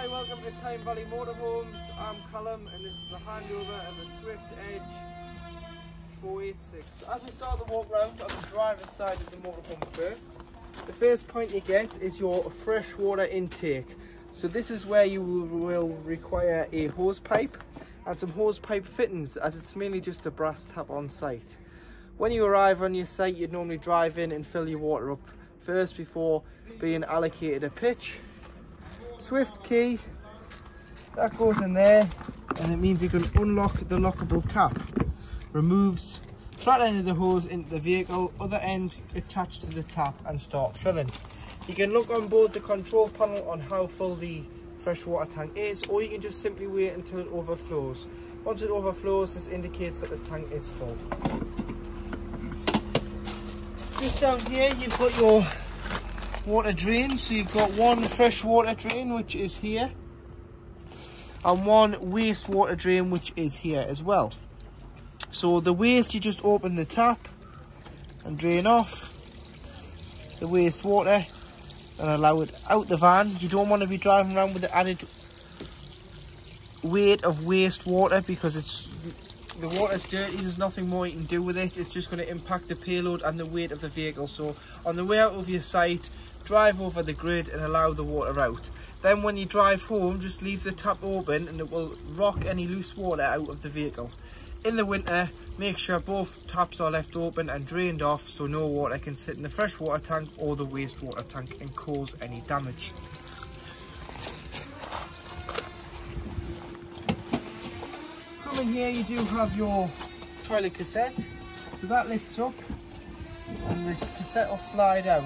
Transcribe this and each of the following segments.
Hi, welcome to Tyne Valley Motorhomes. I'm Callum and this is a handover of the Swift Edge 486. So as we start the walk round on the driver's side of the motorhome first, the first point you get is your freshwater intake. So this is where you will require a hose pipe and some hose pipe fittings as it's mainly just a brass tap on site. When you arrive on your site you'd normally drive in and fill your water up first before being allocated a pitch Swift key, that goes in there and it means you can unlock the lockable cap. Removes flat end of the hose into the vehicle, other end attached to the tap and start filling. You can look on board the control panel on how full the freshwater tank is or you can just simply wait until it overflows. Once it overflows this indicates that the tank is full. Just down here you've got your water drain. So you've got one fresh water drain, which is here, and one wastewater drain, which is here as well. So the waste, you just open the tap and drain off the wastewater and allow it out the van. You don't want to be driving around with the added weight of wastewater because it's the water's dirty there's nothing more you can do with it it's just going to impact the payload and the weight of the vehicle so on the way out of your site drive over the grid and allow the water out. Then when you drive home, just leave the tap open and it will rock any loose water out of the vehicle. In the winter, make sure both taps are left open and drained off so no water can sit in the freshwater tank or the wastewater tank and cause any damage. Coming here you do have your toilet cassette, so that lifts up and the cassette will slide out.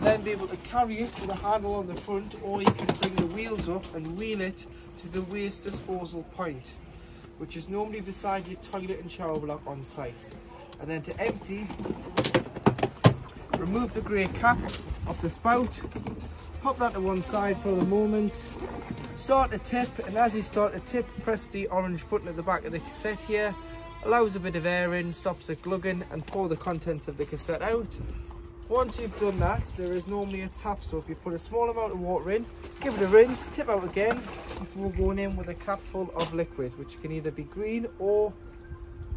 Then be able to carry it with a handle on the front or you can bring the wheels up and wheel it to the waste disposal point, which is normally beside your toilet and shower block on site. And then to empty, remove the grey cap off the spout, pop that to one side for the moment, start to tip, and as you start to tip, press the orange button at the back of the cassette here, allows a bit of air in, stops it glugging, and pour the contents of the cassette out. Once you've done that, there is normally a tap, so if you put a small amount of water in, give it a rinse, tip out again, before going in with a cap full of liquid, which can either be green or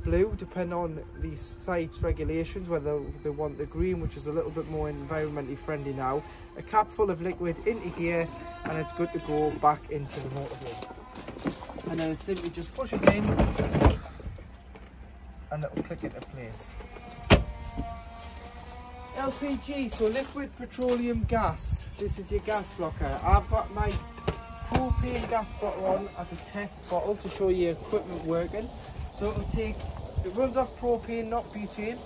blue, depending on the site's regulations, whether they want the green, which is a little bit more environmentally friendly now. A cap full of liquid into here, and it's good to go back into the motorhome. And then it simply just pushes in, and it will click into place. LPG, so liquid petroleum gas. This is your gas locker. I've got my propane gas bottle on as a test bottle to show you equipment working. So it'll take, it runs off propane, not butane.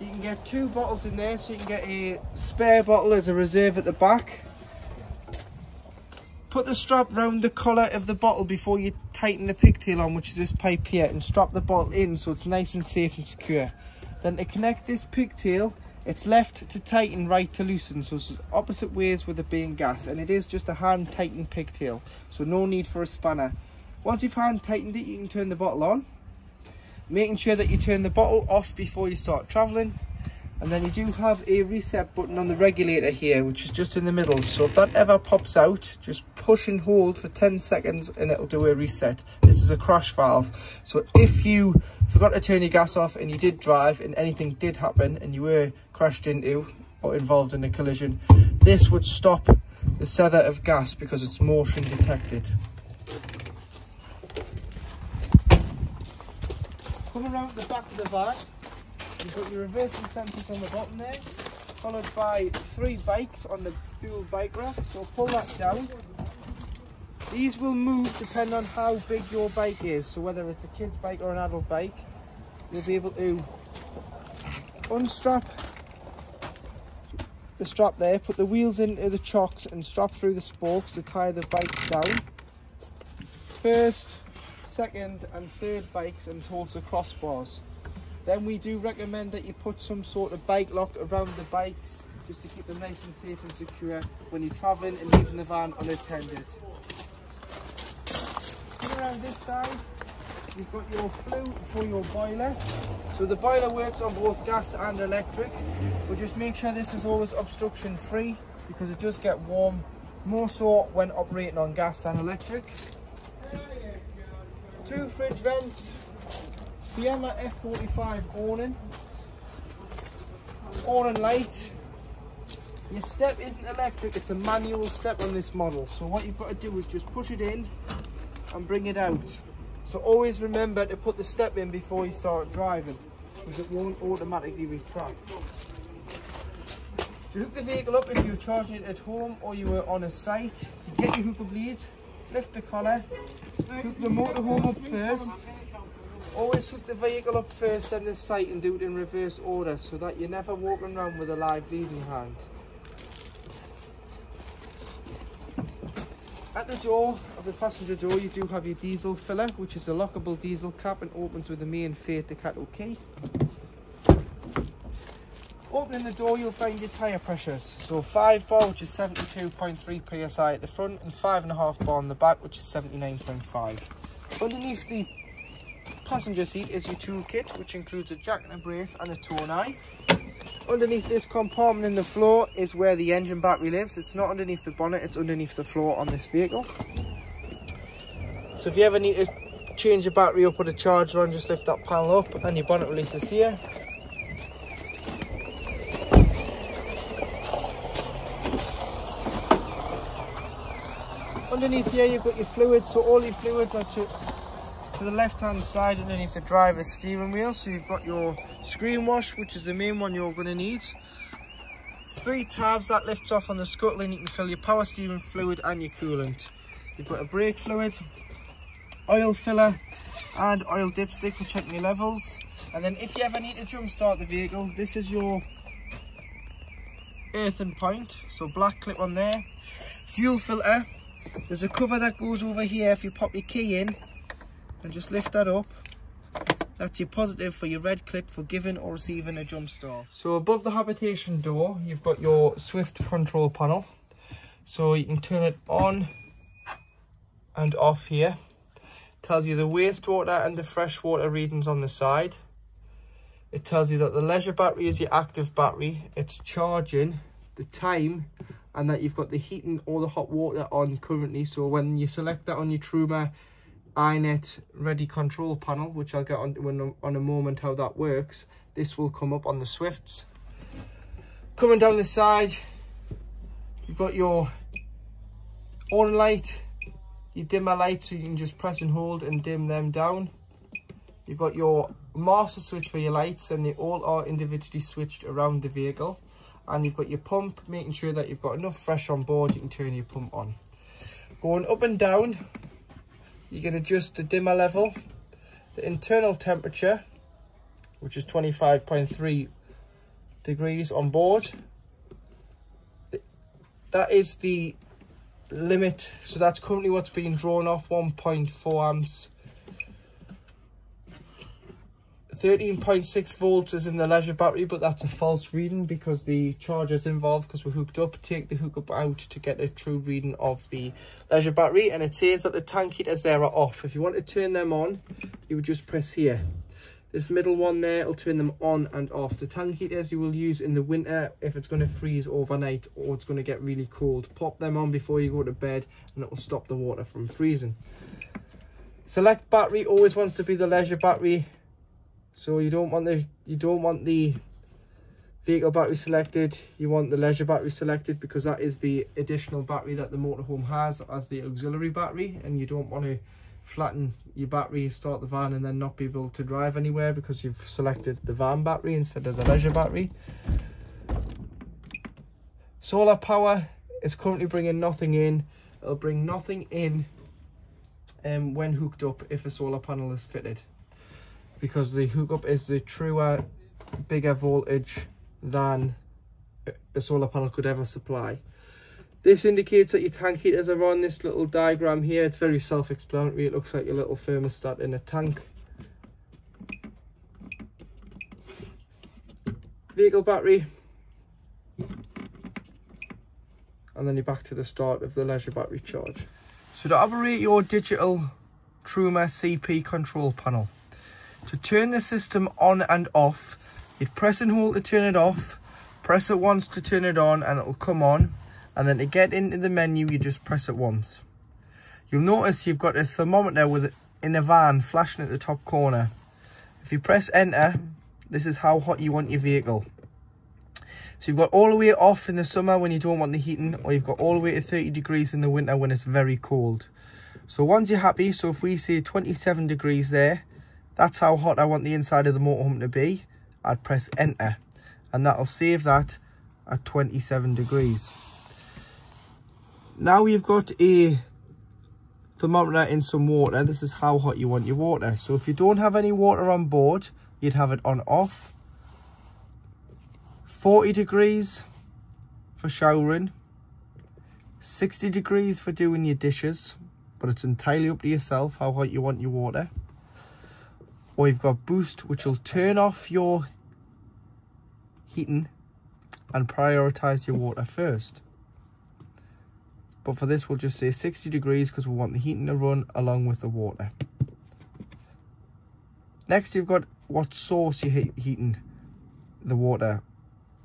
You can get two bottles in there, so you can get a spare bottle as a reserve at the back. Put the strap round the collar of the bottle before you tighten the pigtail on, which is this pipe here, and strap the bottle in so it's nice and safe and secure. Then to connect this pigtail, it's left to tighten, right to loosen, so opposite ways with it being gas, and it is just a hand tightened pigtail, so no need for a spanner. Once you've hand tightened it, you can turn the bottle on, making sure that you turn the bottle off before you start travelling, and then you do have a reset button on the regulator here which is just in the middle. So if that ever pops out just push and hold for 10 seconds and it'll do a reset. This is a crash valve. So if you forgot to turn your gas off and you did drive and anything did happen and you were crashed into or involved in a collision this would stop the sether of gas because it's motion detected. Come around the back of the van You've got your reversing sensors on the bottom there, followed by three bikes on the dual bike rack. So pull that down. These will move depending on how big your bike is. So whether it's a kid's bike or an adult bike, you'll be able to unstrap the strap there, put the wheels into the chocks and strap through the spokes to tie the bikes down. First, second and third bikes and towards the crossbars. Then we do recommend that you put some sort of bike lock around the bikes just to keep them nice and safe and secure when you're travelling and leaving the van unattended. Around this side, you've got your flue for your boiler. So the boiler works on both gas and electric, but just make sure this is always obstruction free because it does get warm more so when operating on gas than electric. Two fridge vents, Fiamma F45 awning, awning light. Your step isn't electric, it's a manual step on this model. So what you've got to do is just push it in and bring it out. So always remember to put the step in before you start driving because it won't automatically retract. To hook the vehicle up if you're charging it at home or you were on a site, get your hooker blades, lift the collar, hook the motorhome up first. Always hook the vehicle up first then the site and do it in reverse order so that you're never walking around with a live leading hand. At the door of the passenger door you do have your diesel filler which is a lockable diesel cap and opens with the main Fiat Ducato key. Opening the door, you'll find your tyre pressures. So 5 bar, which is 72.3 psi at the front, and 5.5 bar on the back, which is 79.5. Underneath the passenger seat is your toolkit, which includes a jack and a brace and a tow eye. Underneath this compartment in the floor is where the engine battery lives. It's not underneath the bonnet, it's underneath the floor on this vehicle. So if you ever need to change the battery or put a charger on, just lift that panel up and your bonnet releases here. underneath here you've got your fluids so all your fluids are to to the left hand side underneath the driver's steering wheel so you've got your screen wash which is the main one you're going to need. Three tabs that lifts off on the scuttle and you can fill your power steering fluid and your coolant. You've got a brake fluid oil filler and oil dipstick for checking your levels. And then if you ever need to jump start the vehicle this is your earthen point so black clip on there. Fuel filter there's a cover that goes over here if you pop your key in and just lift that up. That's your positive for your red clip for giving or receiving a jump start. So above the habitation door, you've got your Swift control panel. So you can turn it on and off here. It tells you the wastewater and the freshwater readings on the side. It tells you that the leisure battery is your active battery. It's charging, the time, and that you've got the heating or the hot water on currently. So when you select that on your Truma iNet Ready Control panel, which I'll get on on a moment how that works, this will come up on the Swifts. Coming down the side, you've got your on light, your dimmer light, so you can just press and hold and dim them down. You've got your master switch for your lights and they all are individually switched around the vehicle and you've got your pump making sure that you've got enough fresh on board you can turn your pump on going up and down you can adjust the dimmer level. The internal temperature which is 25.3 degrees on board. That is the limit so that's currently what's being drawn off 1.4 amps 13.6 volts is in the leisure battery, but that's a false reading because the charger's involved because we're hooked up. Take the hookup out to get a true reading of the leisure battery. And it says that the tank heaters there are off. If you want to turn them on, you would just press here. This middle one there will turn them on and off. The tank heaters you will use in the winter if it's going to freeze overnight or it's going to get really cold. Pop them on before you go to bed and it will stop the water from freezing. Select battery always wants to be the leisure battery so you don't want the you don't want the vehicle battery selected. You want the leisure battery selected because that is the additional battery that the motorhome has as the auxiliary battery, and you don't want to flatten your battery, start the van, and then not be able to drive anywhere because you've selected the van battery instead of the leisure battery. Solar power is currently bringing nothing in. It'll bring nothing in um, when hooked up if a solar panel is fitted because the hookup is the truer, bigger voltage than a solar panel could ever supply. This indicates that your tank heaters are on this little diagram here. It's very self-explanatory. It looks like a little thermostat in a tank. Vehicle battery. And then you're back to the start of the leisure battery charge. So to operate your digital Truma CP control panel, to turn the system on and off, you press and hold to turn it off, press it once to turn it on and it'll come on. And then to get into the menu, you just press it once. You'll notice you've got a thermometer with in a van flashing at the top corner. If you press enter, this is how hot you want your vehicle. So you've got all the way off in the summer when you don't want the heating, or you've got all the way to 30 degrees in the winter when it's very cold. So once you're happy, so if we say 27 degrees there, that's how hot I want the inside of the motorhome to be. I'd press enter and that'll save that at 27 degrees. Now you've got a thermometer in some water. This is how hot you want your water. So if you don't have any water on board, you'd have it on off. 40 degrees for showering. 60 degrees for doing your dishes but it's entirely up to yourself how hot you want your water. Or you've got boost, which will turn off your heating and prioritize your water first. But for this, we'll just say 60 degrees because we want the heating to run along with the water. Next, you've got what source you're heating the water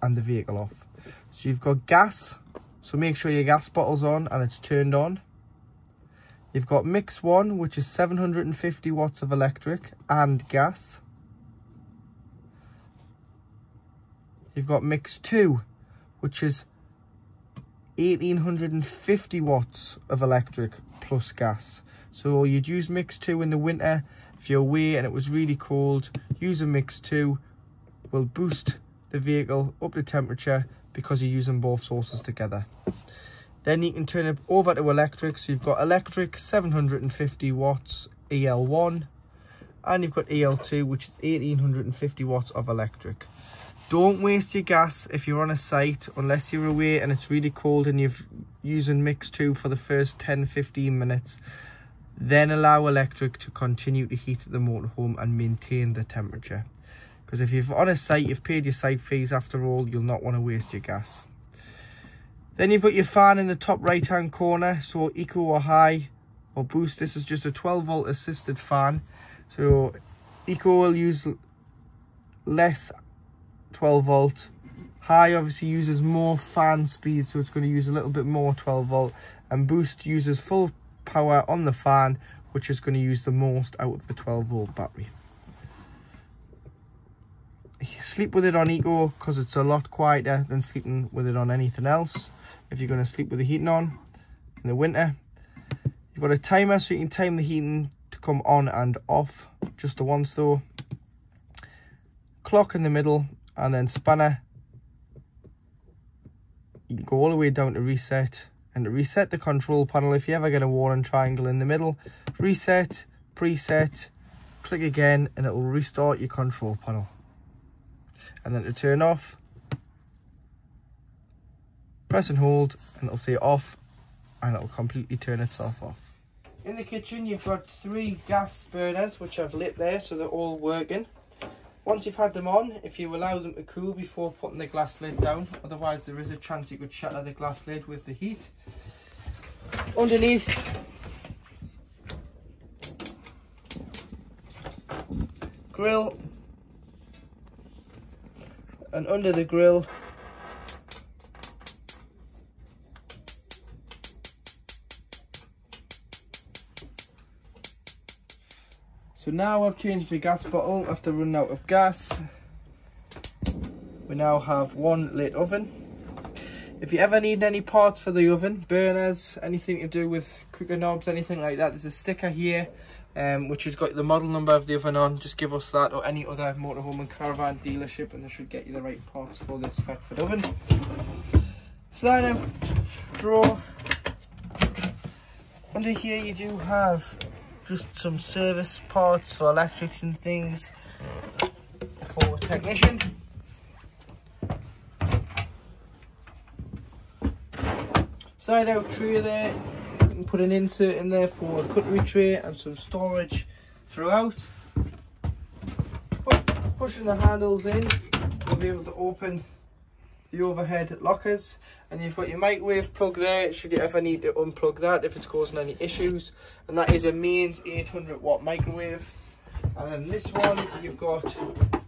and the vehicle off. So you've got gas, so make sure your gas bottle's on and it's turned on. You've got mix one, which is 750 watts of electric and gas. You've got mix two, which is 1850 watts of electric plus gas. So you'd use mix two in the winter. If you're away and it was really cold, use a mix two will boost the vehicle up to temperature because you're using both sources together. Then you can turn it over to electric. So you've got electric 750 watts EL1 and you've got EL2 which is 1850 watts of electric. Don't waste your gas if you're on a site unless you're away and it's really cold and you're using mix 2 for the first 10-15 minutes. Then allow electric to continue to heat the motorhome and maintain the temperature. Because if you're on a site, you've paid your site fees after all, you'll not want to waste your gas. Then you've got your fan in the top right hand corner. So eco or high or boost. This is just a 12 volt assisted fan. So eco will use less 12 volt. High obviously uses more fan speed. So it's going to use a little bit more 12 volt. And boost uses full power on the fan. Which is going to use the most out of the 12 volt battery sleep with it on eco because it's a lot quieter than sleeping with it on anything else if you're going to sleep with the heating on in the winter. You've got a timer so you can time the heating to come on and off just the once though. Clock in the middle and then spanner. You can go all the way down to reset and reset the control panel if you ever get a warning triangle in the middle. Reset, preset, click again and it will restart your control panel. And then to turn off, press and hold and it'll say off and it'll completely turn itself off. In the kitchen you've got three gas burners which I've lit there so they're all working. Once you've had them on, if you allow them to cool before putting the glass lid down, otherwise there is a chance you could shatter the glass lid with the heat. Underneath, grill, and under the grill So now I've changed my gas bottle after running out of gas. We now have one lit oven. If you ever need any parts for the oven, burners, anything to do with cooker knobs, anything like that, there's a sticker here um, which has got the model number of the oven on. Just give us that or any other motorhome and caravan dealership and they should get you the right parts for this Thetford oven. Slide drawer. Under here you do have just some service parts for electrics and things for a technician. Side out tray there, you put an insert in there for a cutlery tray and some storage throughout. Pushing the handles in, we'll be able to open the overhead lockers and you've got your microwave plug there should you ever need to unplug that if it's causing any issues and that is a mains 800 watt microwave and then this one you've got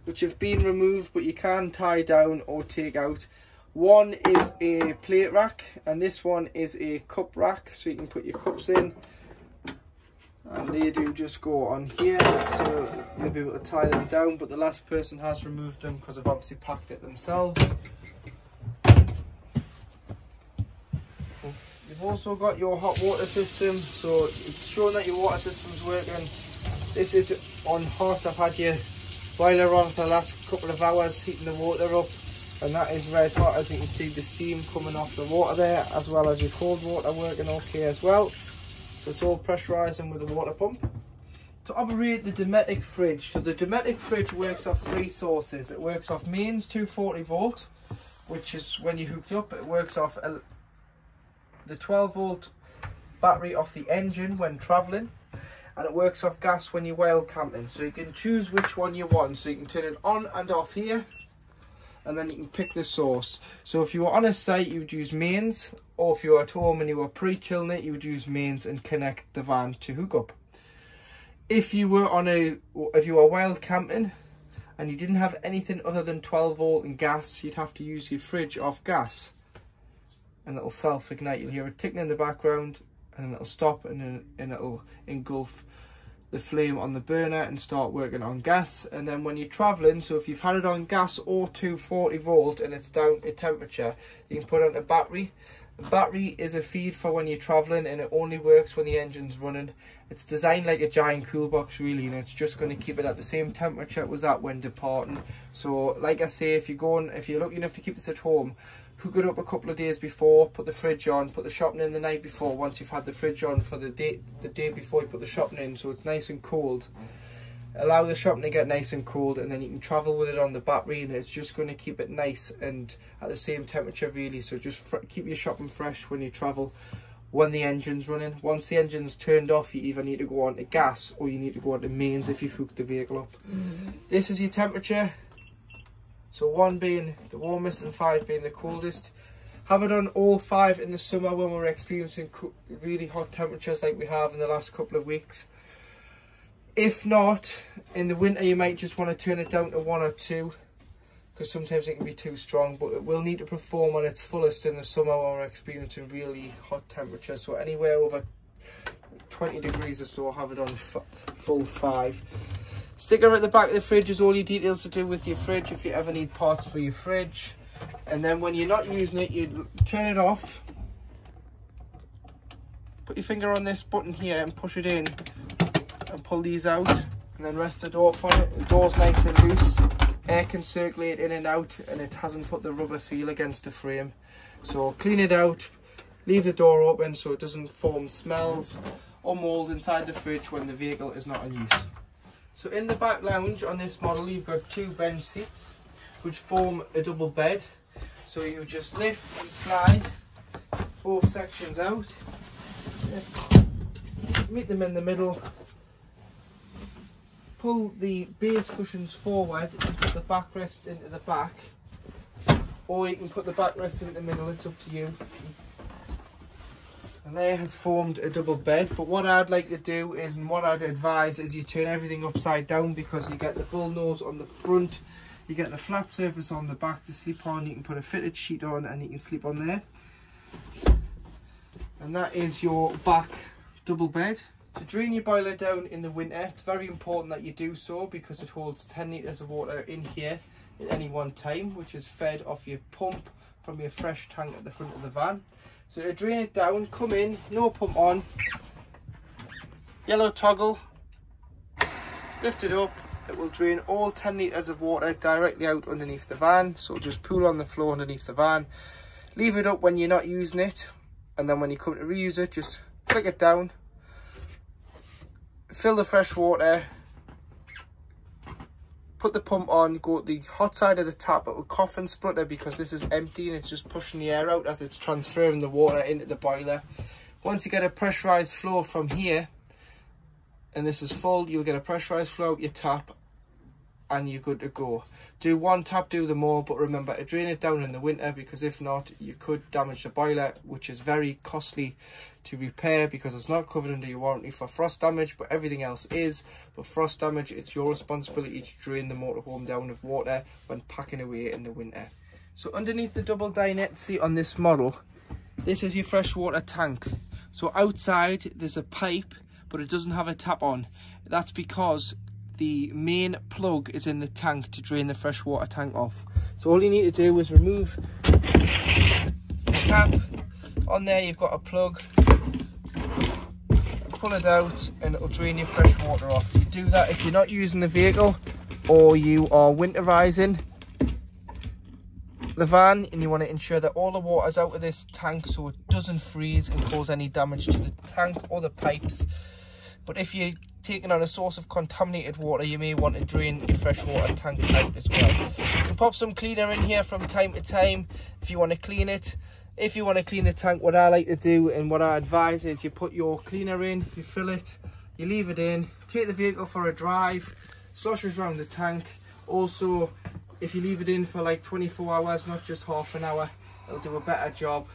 which have been removed but you can tie down or take out One is a plate rack and this one is a cup rack so you can put your cups in. And they do just go on here so you'll be able to tie them down but the last person has removed them because they've obviously packed it themselves. You've also got your hot water system so it's showing that your water system's working. This is on hot, I've had your boiler on for the last couple of hours heating the water up and that is red hot. As you can see the steam coming off the water there as well as your cold water working okay as well. So it's all pressurizing with the water pump. To operate the Dometic fridge so the Dometic fridge works off three sources. It works off mains 240 volt which is when you hooked up. It works off the 12 volt battery off the engine when traveling and it works off gas when you're wild camping so you can choose which one you want so you can turn it on and off here and then you can pick the source. So if you were on a site, you would use mains, or if you were at home and you were pre-chilling it, you would use mains and connect the van to hook up. If you were on a, if you were wild camping and you didn't have anything other than 12 volt and gas, you'd have to use your fridge off gas and it'll self-ignite. You'll hear a ticking in the background and then it'll stop and then and it'll engulf the flame on the burner and start working on gas. And then when you're traveling so if you've had it on gas or 240 volt and it's down in temperature you can put on a battery. The battery is a feed for when you're traveling and it only works when the engine's running it's designed like a giant cool box really and it's just going to keep it at the same temperature it was at when departing. So like i say if you're going if you're lucky enough to keep this at home hook it up a couple of days before, put the fridge on, put the shopping in the night before once you've had the fridge on for the day the day before you put the shopping in so it's nice and cold. Allow the shopping to get nice and cold and then you can travel with it on the battery and it's just going to keep it nice and at the same temperature really. So just keep your shopping fresh when you travel when the engine's running. Once the engine's turned off you either need to go on to gas or you need to go on to mains if you've hooked the vehicle up. Mm -hmm. This is your temperature so one being the warmest and five being the coldest. Have it on all five in the summer when we're experiencing really hot temperatures like we have in the last couple of weeks. If not, in the winter you might just want to turn it down to one or two because sometimes it can be too strong but it will need to perform on its fullest in the summer when we're experiencing really hot temperatures so anywhere over 20 degrees or so I'll have it on full five Sticker at the back of the fridge is all your details to do with your fridge if you ever need parts for your fridge. And then when you're not using it, you turn it off. Put your finger on this button here and push it in and pull these out and then rest the door upon it. The door's nice and loose. Air can circulate in and out and it hasn't put the rubber seal against the frame. So clean it out, leave the door open so it doesn't form smells or mould inside the fridge when the vehicle is not in use. So in the back lounge on this model you've got two bench seats which form a double bed. So you just lift and slide both sections out. Meet them in the middle. Pull the base cushions forward and put the backrests into the back. Or you can put the backrests in the middle, it's up to you and there has formed a double bed but what I'd like to do is and what I'd advise is you turn everything upside down because you get the bull nose on the front you get the flat surface on the back to sleep on you can put a fitted sheet on and you can sleep on there and that is your back double bed to drain your boiler down in the winter it's very important that you do so because it holds 10 litres of water in here at any one time which is fed off your pump from your fresh tank at the front of the van so to drain it down, come in, no pump on, yellow toggle, lift it up, it will drain all 10 litres of water directly out underneath the van. So just pool on the floor underneath the van. Leave it up when you're not using it. And then when you come to reuse it, just flick it down. Fill the fresh water, put the pump on, go the hot side of the tap, it will cough and splutter because this is empty and it's just pushing the air out as it's transferring the water into the boiler. Once you get a pressurized flow from here, and this is full, you'll get a pressurized flow out your tap and you're good to go. Do one tap, do them all, but remember to drain it down in the winter because if not, you could damage the boiler, which is very costly to repair because it's not covered under your warranty for frost damage, but everything else is. But frost damage, it's your responsibility to drain the motorhome down with water when packing away in the winter. So underneath the double dinette seat on this model, this is your freshwater tank. So outside there's a pipe, but it doesn't have a tap on. That's because the main plug is in the tank to drain the fresh water tank off. So all you need to do is remove the cap. On there you've got a plug. Pull it out and it'll drain your fresh water off. You do that if you're not using the vehicle or you are winterizing the van and you want to ensure that all the water's out of this tank so it doesn't freeze and cause any damage to the tank or the pipes but if you're taking on a source of contaminated water you may want to drain your freshwater tank out as well. You can pop some cleaner in here from time to time if you want to clean it. If you want to clean the tank what i like to do and what i advise is you put your cleaner in you fill it you leave it in take the vehicle for a drive sloshes around the tank. Also if you leave it in for like 24 hours, not just half an hour, it'll do a better job.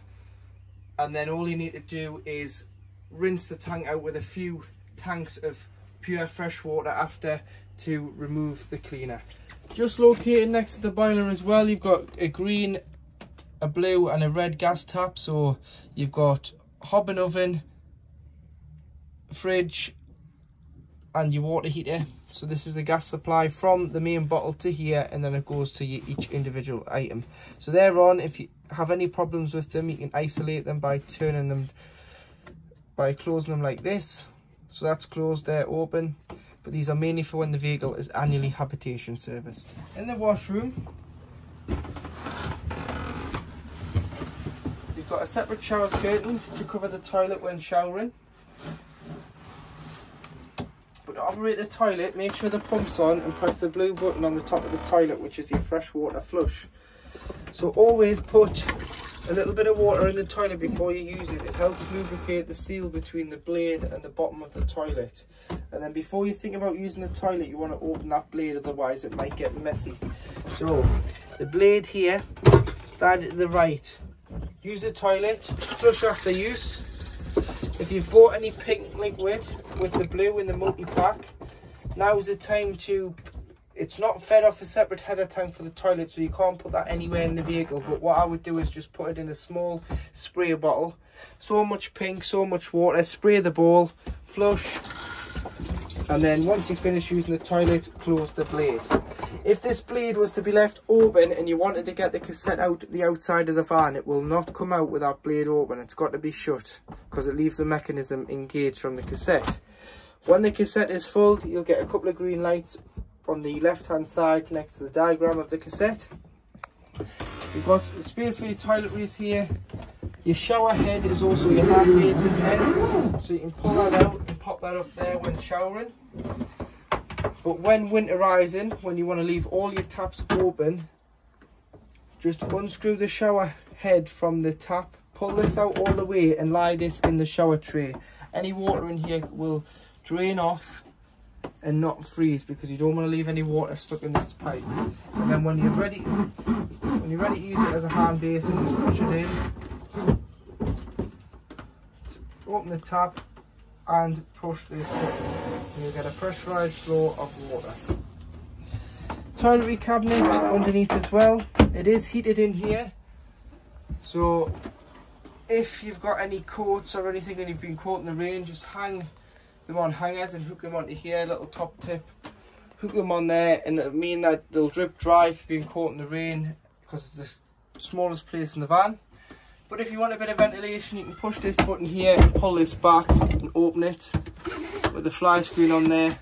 And then all you need to do is rinse the tank out with a few tanks of pure fresh water after to remove the cleaner. Just located next to the boiler as well, you've got a green, a blue and a red gas tap. So you've got hobbing oven, fridge and your water heater so this is the gas supply from the main bottle to here and then it goes to each individual item so they're on if you have any problems with them you can isolate them by turning them by closing them like this so that's closed there open. But these are mainly for when the vehicle is annually habitation serviced. In the washroom. You've got a separate shower curtain to cover the toilet when showering. To operate the toilet, make sure the pump's on and press the blue button on the top of the toilet, which is your freshwater flush. So always put a little bit of water in the toilet before you use it. It helps lubricate the seal between the blade and the bottom of the toilet. And then before you think about using the toilet, you want to open that blade, otherwise it might get messy. So the blade here, stand to the right. Use the toilet, flush after use. If you've bought any pink liquid with the blue in the multi-pack, now's the time to... It's not fed off a separate header tank for the toilet, so you can't put that anywhere in the vehicle. But what I would do is just put it in a small spray bottle. So much pink, so much water. Spray the bowl, flush, and then once you finish using the toilet, close the blade. If this blade was to be left open and you wanted to get the cassette out the outside of the van, it will not come out with that blade open. It's got to be shut because it leaves the mechanism engaged from the cassette. When the cassette is full, you'll get a couple of green lights on the left hand side next to the diagram of the cassette. You've got space for your toiletries here. Your shower head is also your hand basin head, so you can pull that out and pop that up there when showering. But when winterizing, when you want to leave all your taps open, just unscrew the shower head from the tap, pull this out all the way and lie this in the shower tray. Any water in here will drain off and not freeze because you don't want to leave any water stuck in this pipe. And then when you're ready, when you're ready to use it as a hand basin, just push it in, open the tap, and push this button. You'll get a pressurized flow of water. Toiletry cabinet underneath as well. It is heated in here. So if you've got any coats or anything and you've been caught in the rain, just hang them on hangers and hook them onto here, little top tip. Hook them on there and it'll mean that they'll drip dry if you've caught in the rain because it's the smallest place in the van. But if you want a bit of ventilation, you can push this button here and pull this back and open it with the fly screen on there.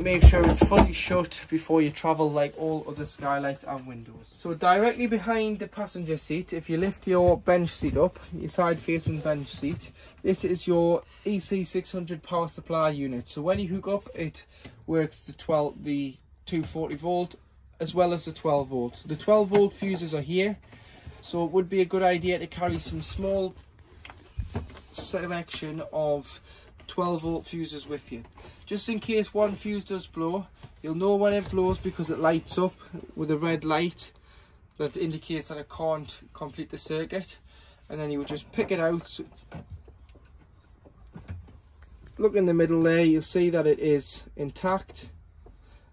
Make sure it's fully shut before you travel like all other skylights and windows. So directly behind the passenger seat, if you lift your bench seat up, your side facing bench seat, this is your EC600 power supply unit. So when you hook up, it works the 12, the 240 volt as well as the 12 volt. The 12 volt fuses are here so it would be a good idea to carry some small selection of 12 volt fuses with you. Just in case one fuse does blow, you'll know when it blows because it lights up with a red light that indicates that it can't complete the circuit. And then you would just pick it out. Look in the middle there, you'll see that it is intact.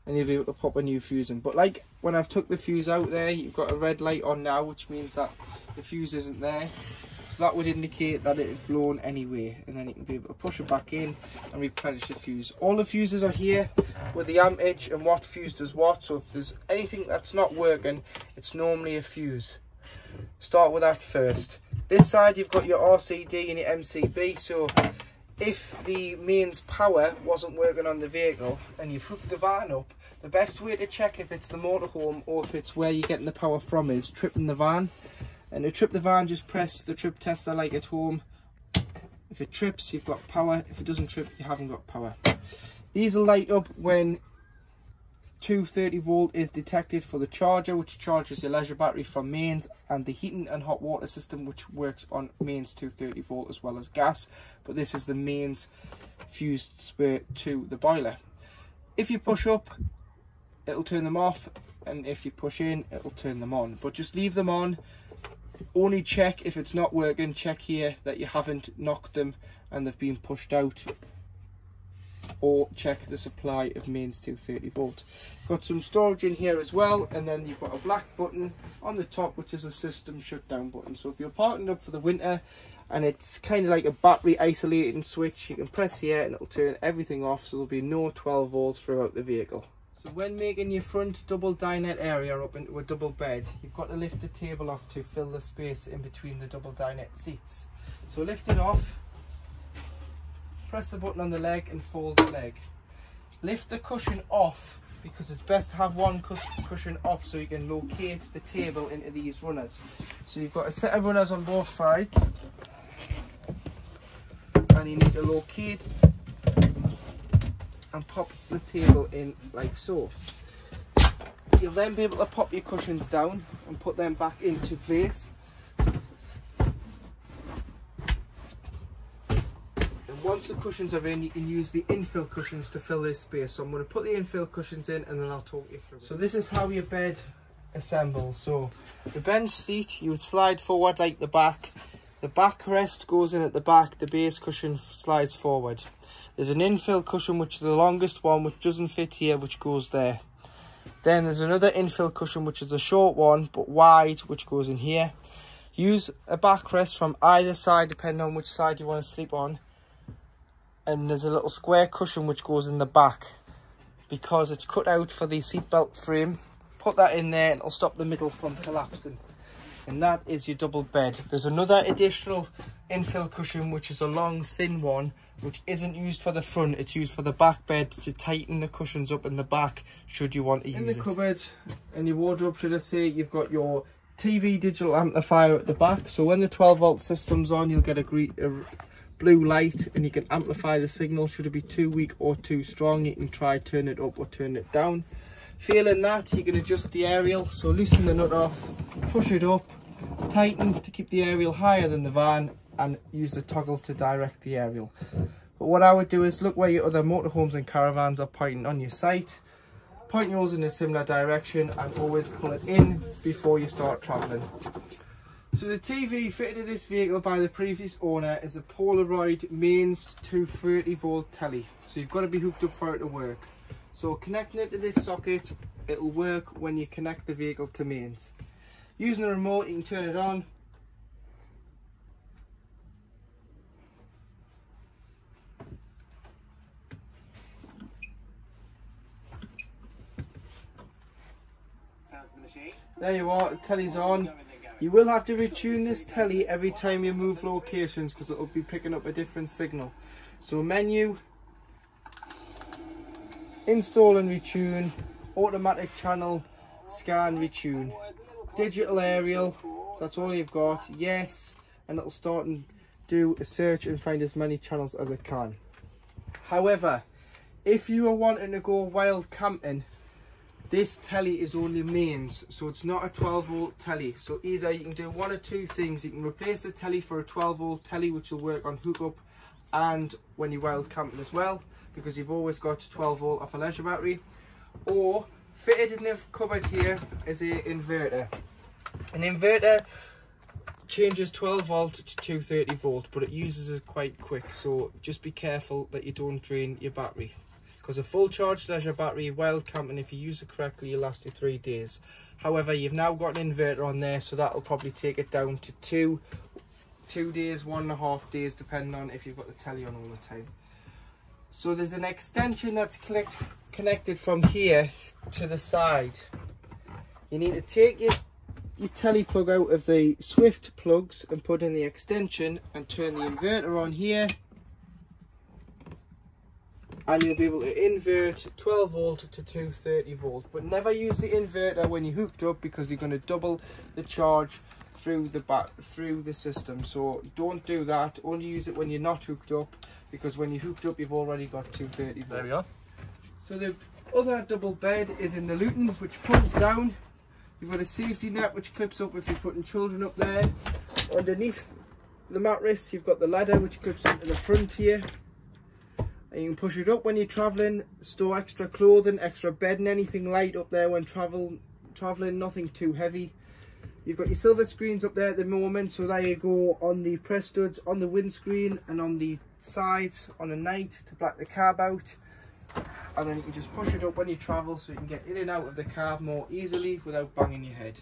and you'll be able to pop a new fuse in. But like when I've took the fuse out there, you've got a red light on now, which means that the fuse isn't there. That would indicate that it had blown anyway, and then you can be able to push it back in and replenish the fuse. All the fuses are here with the amperage and what fuse does what. So if there's anything that's not working, it's normally a fuse. Start with that first. This side you've got your RCD and your MCB. So if the mains power wasn't working on the vehicle and you've hooked the van up, the best way to check if it's the motorhome or if it's where you're getting the power from is tripping the van. And to trip the van, just press the trip tester like at home. If it trips, you've got power. If it doesn't trip, you haven't got power. These will light up when 230 volt is detected for the charger which charges the leisure battery from mains and the heating and hot water system which works on mains 230 volt as well as gas but this is the mains fused spur to the boiler if you push up it'll turn them off and if you push in it'll turn them on but just leave them on only check if it's not working check here that you haven't knocked them and they've been pushed out or check the supply of mains 230 volt. Got some storage in here as well and then you've got a black button on the top which is a system shutdown button. So if you're parking up for the winter and it's kind of like a battery isolating switch, you can press here and it'll turn everything off so there'll be no 12 volts throughout the vehicle. So when making your front double dinette area up into a double bed, you've got to lift the table off to fill the space in between the double dinette seats. So lift it off press the button on the leg and fold the leg. Lift the cushion off because it's best to have one cushion off so you can locate the table into these runners. So you've got a set of runners on both sides and you need to locate and pop the table in like so. You'll then be able to pop your cushions down and put them back into place And once the cushions are in, you can use the infill cushions to fill this space. So I'm going to put the infill cushions in and then I'll talk you through. So this is how your bed assembles. So the bench seat, you would slide forward like the back. The backrest goes in at the back, the base cushion slides forward. There's an infill cushion, which is the longest one, which doesn't fit here, which goes there. Then there's another infill cushion, which is a short one, but wide, which goes in here. Use a backrest from either side, depending on which side you want to sleep on and there's a little square cushion which goes in the back because it's cut out for the seatbelt frame put that in there and it'll stop the middle from collapsing and that is your double bed. There's another additional infill cushion which is a long thin one which isn't used for the front. It's used for the back bed to tighten the cushions up in the back should you want to in use in the cupboard and your wardrobe should i say you've got your tv digital amplifier at the back. So when the 12 volt system's on you'll get a, a blue light and you can amplify the signal. Should it be too weak or too strong you can try turn it up or turn it down feeling that you can adjust the aerial so loosen the nut off push it up tighten to keep the aerial higher than the van and use the toggle to direct the aerial but what i would do is look where your other motorhomes and caravans are pointing on your site point yours in a similar direction and always pull it in before you start traveling so the TV fitted in this vehicle by the previous owner is a Polaroid mains 230 volt telly. So you've got to be hooked up for it to work. So connecting it to this socket, it'll work when you connect the vehicle to mains. Using the remote, you can turn it on. There you are, the telly's on. You will have to retune this telly every time you move locations because it will be picking up a different signal. So menu, install and retune, automatic channel, scan, retune. Digital aerial, so that's all you've got, yes, and it'll start and do a search and find as many channels as it can. However, if you are wanting to go wild camping, this telly is only mains, so it's not a 12 volt telly. So either you can do one or two things. You can replace the telly for a 12 volt telly, which will work on hookup and when you're wild camping as well, because you've always got 12 volt off a leisure battery. Or fitted in the cupboard here is a inverter. An inverter changes 12 volt to 230 volt, but it uses it quite quick. So just be careful that you don't drain your battery because a full charged leisure battery while camping, if you use it correctly, will last you three days. However, you've now got an inverter on there, so that will probably take it down to two, two days, one and a half days, depending on if you've got the telly on all the time. So there's an extension that's connect, connected from here to the side. You need to take your, your telly plug out of the Swift plugs and put in the extension and turn the inverter on here. And you'll be able to invert 12 volt to 230 volt. But never use the inverter when you're hooked up because you're going to double the charge through the back through the system. So don't do that. Only use it when you're not hooked up because when you're hooked up you've already got 230 volt there we are so the other double bed is in the luton which pulls down. You've got a safety net which clips up if you're putting children up there. Underneath the mattress you've got the ladder which clips into the front here. And you can push it up when you're traveling store extra clothing extra bedding, anything light up there when travel traveling nothing too heavy. You've got your silver screens up there at the moment so there you go on the press studs on the windscreen and on the sides on a night to black the cab out. And then you can just push it up when you travel so you can get in and out of the cab more easily without banging your head